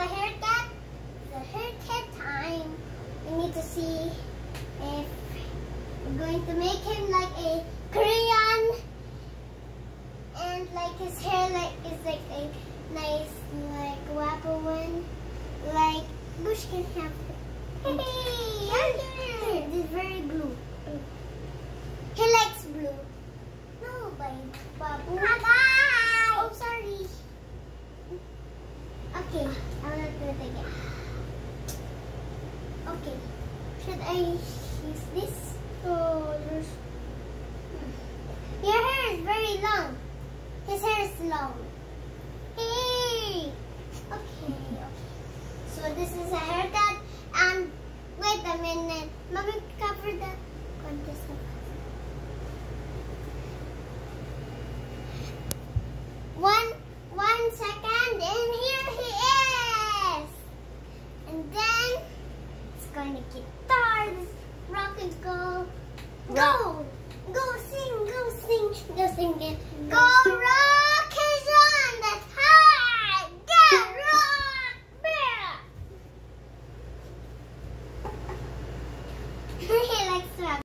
a haircut. A haircut time. We need to see if we're going to make him like a Korean and like his hair like is like a nice like guapo one. Like Bush can have Hey! This is very blue. He likes blue. No, by Babu. Oh, sorry. Okay, should I use this? Oh. Your hair is very long. His hair is long. Hey! Okay, okay. So this is a haircut. And wait a minute. Mommy, cover the contest. One, one second, and here he is. And then to guitar, rock and go. Go, go sing, go sing, go sing it. Go rock is on the high. Get rock, bear.